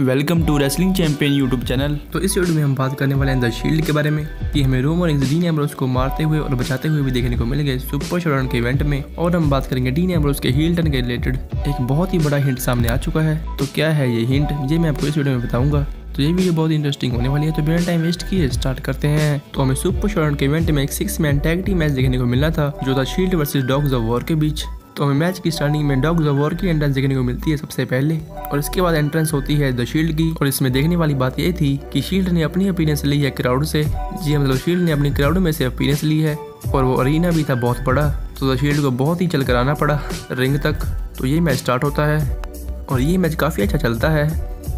Welcome to wrestling champion YouTube channel तो इस video में हम बात करने वाले हैं द शील्ड के बारे में। कि हमें रोमन रिंग्स डीन एम्ब्रोस को मारते हुए और बचाते हुए भी देखने को मिल गए सुपर शोडन के इवेंट में। और हम बात करेंगे डीन एम्ब्रोस के हील टर्न के रिलेटेड एक बहुत ही बड़ा हिंट सामने आ चुका है। तो क्या है ये हिंट ये मैं आपको इस वीडियो में बताऊँगा। तो ये वीडियो बहुत इंटरेस्टिंग होने वाली है। तो बिना टाइम वेस्ट किए स्टार्ट करते हैं। तो हमें सुपर शोडन के इवेंट में एक six man tag team match देखने को मिला था, जो था Shield versus Dogs of War के बीच। तो हमें मैच की स्टार्टिंग में डॉग्स ऑफ़ वॉर की एंट्रेंस देखने को मिलती है सबसे पहले। और इसके बाद एंट्रेंस होती है द शील्ड की। और इसमें देखने वाली बात ये थी कि शील्ड ने अपनी अपीरेंस ली है क्राउड से। जी हाँ, मतलब शील्ड ने अपनी क्राउड में से अपीरेंस ली है। और वो अरीना भी था बहुत बड़ा तो द शील्ड को बहुत ही चल कर आना पड़ा रिंग तक। तो ये मैच स्टार्ट होता है। और ये मैच काफ़ी अच्छा चलता है।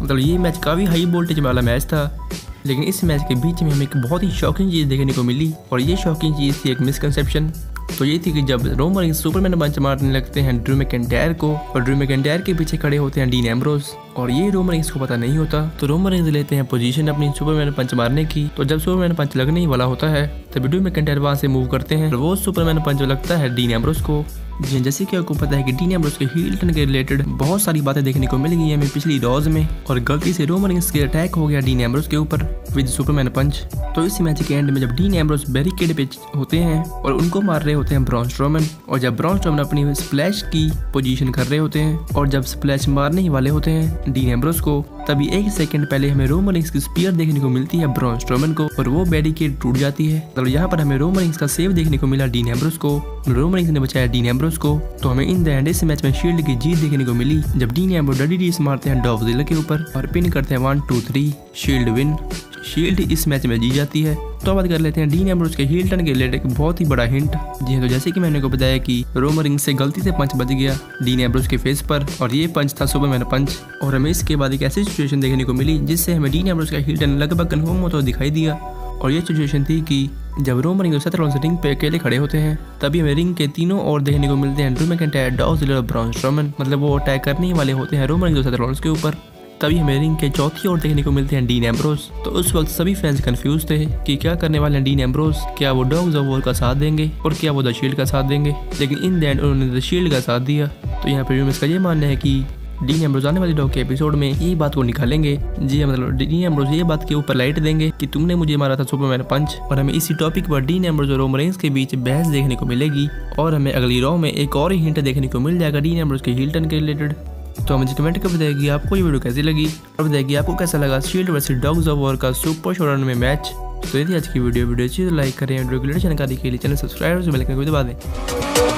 मतलब ये मैच काफ़ी हाई वोल्टेज वाला मैच था। लेकिन इस मैच के बीच में हमें एक बहुत ही शॉकिंग चीज़ देखने को मिली। और ये शॉकिंग चीज़ थी एक मिसकंसेप्शन तो ये थी कि जब रोमर सुपरमैन पंच मारने लगते हैं, ड्रू मैकेंटायर को, और ड्रू मैकेंटायर के पीछे खड़े होते हैं डीन एम्ब्रोस। और ये रोमर को पता नहीं होता। तो रोमर लेते हैं पोजीशन अपनी सुपरमैन पंच मारने की। तो जब सुपरमैन पंच लगने ही वाला होता है तब ड्रू मैकेंटायर वहाँ से मूव करते हैं। और वो सुपरमैन पंच लगता है डीन एम्ब्रोस को। जैसे कि आपको पता है कि डीन एम्ब्रोस के हील टर्न के रिलेटेड बहुत सारी बातें देखने को मिल गई है हमें पिछली डॉज में। और गलती से रोमन के अटैक हो गया डीन एम्ब्रोस के ऊपर विद सुपरमैन पंच तो इस मैच के एंड में जब डीन एम्ब्रोस बैरिकेड पे होते हैं और उनको मार रहे होते हैं ब्रॉन स्ट्रोमन और जब ब्रॉन स्ट्रोमन अपनी स्प्लैश की पोजीशन कर रहे होते हैं, और जब स्प्लैश मारने ही वाले होते हैं डीन एम्ब्रोस को तभी एक सेकंड पहले हमें रोमन की स्पीयर देखने को मिलती है ब्रॉन स्ट्रोमन को और वो बैरिकेड टूट जाती है। तो यहाँ पर हमें रोमन का सेव देखने को मिला डीन एम्ब्रोस को। रोमन ने बचाया डीन एम्ब्रोस को। तो हमें इन द एंड इस मैच में शील्ड की जीत देखने को मिली, जब डीन एम्ब्रो डडी डीस मारते हैं डॉफ के ऊपर और पिन करते हैं one two three Shield win Shield इस मैच में जीत जाती है। तो बात कर लेते हैं डीन एम्ब्रोस के हील टर्न के रिलेटेड बहुत ही बड़ा हिंट। जी हाँ तो जैसे कि मैंने को बताया कि रोमरिंग से गलती से पंच बच गया डीन एम्ब्रोस के फेस पर, और ये पंच था सुपर मैन पंच। और हमें इसके बाद एक ऐसी सिचुएशन देखने को मिली जिससे हमें डीन एम्ब्रोस का हील टर्न लगभग कन्फर्म होता दिखाई दिया। और ये सिचुएशन थी कि जब रोमन रिंग सत्रह से रिंग पे अकेले खड़े होते हैं, तभी हमें रिंग के तीनों और देखने को मिलते हैं ड्रू मैकेंटायर डॉस ब्राउन स्ट्रोमन मतलब वो अटैक करने वाले होते हैं रोमन रिंग सत्रह के ऊपर। तभी हमें रिंग के चौथी ओर देखने को मिलते हैं डीन एम्ब्रोस। तो उस वक्त सभी फैंस कंफ्यूज थे कि क्या करने वाले हैं डीन एम्ब्रोस। क्या वो डॉग्स ऑफ़ वॉर का साथ देंगे और क्या वो द शील्ड का साथ देंगे। लेकिन इन द एंड उन्होंने द शील्ड का साथ दिया। तो यहाँ पर इसका ये मानना है कि डीन एम्ब्रोज आने वाली डॉग के एपिसोड में ये बात को निकालेंगे। जी हाँ, मतलब डीन एम्ब्रोज ये बात के ऊपर लाइट देंगे कि तुमने मुझे मारा था सुपरमैन पंच और हमें इसी टॉपिक पर डीन एम्ब्रोज और रोमरेंस के बीच बहस देखने को मिलेगी। और हमें अगली रॉ में एक और हिंट देखने को मिल जाएगा डीन एम्ब्रोज के हिल्टन के रिलेटेड तो मुझे कमेंट कर बताएगी आपको ये वीडियो कैसी लगी और बताएगी आपको कैसा लगा Shield versus Dogs of War का सुपर शोरन में मैच तो यदि आज की वीडियो वीडियो अच्छी तो लाइक करें रेगुलर जानकारी के लिए चैनल सब्सक्राइब और बेल आइकन को दबा दें।